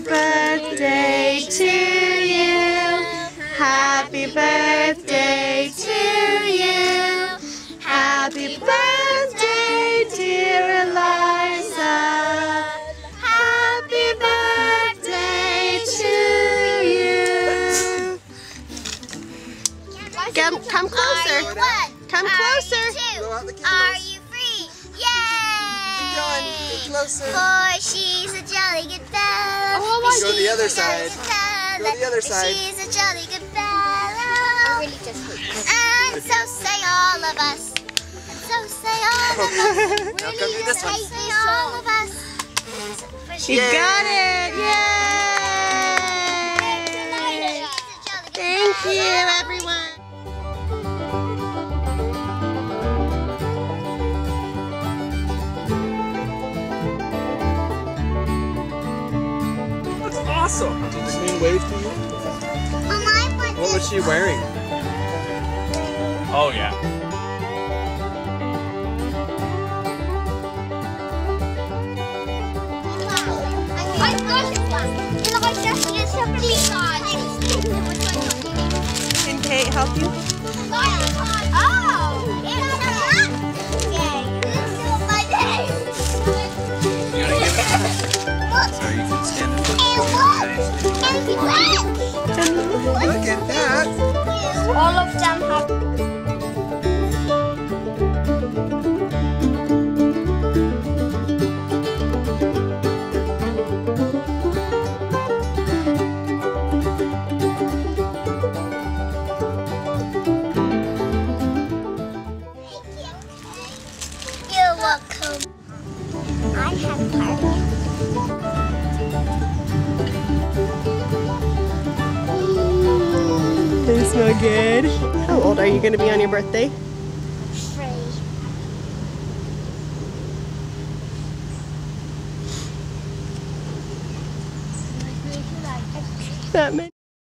birthday to you. Happy birthday to you. Happy birthday, dear Eliza. Happy birthday to you. Come, come closer. Are you what? Come closer. two? Blow out the candles. Are you closer. For she's a jolly good fellow. Oh my Go to the other side. Go to the other side. She's a jolly good fellow. And so say all of us. And so say all of us. Now come do this one. Say all of us. She's got it. Yay! a jolly good Thank you, everyone. Awesome. Did the wave to you? On my What was she wearing? Oh yeah. Can Kate help you? Look at that. All of them have You're welcome. I have party. They smell good. How old are you going to be on your birthday? Free. That many.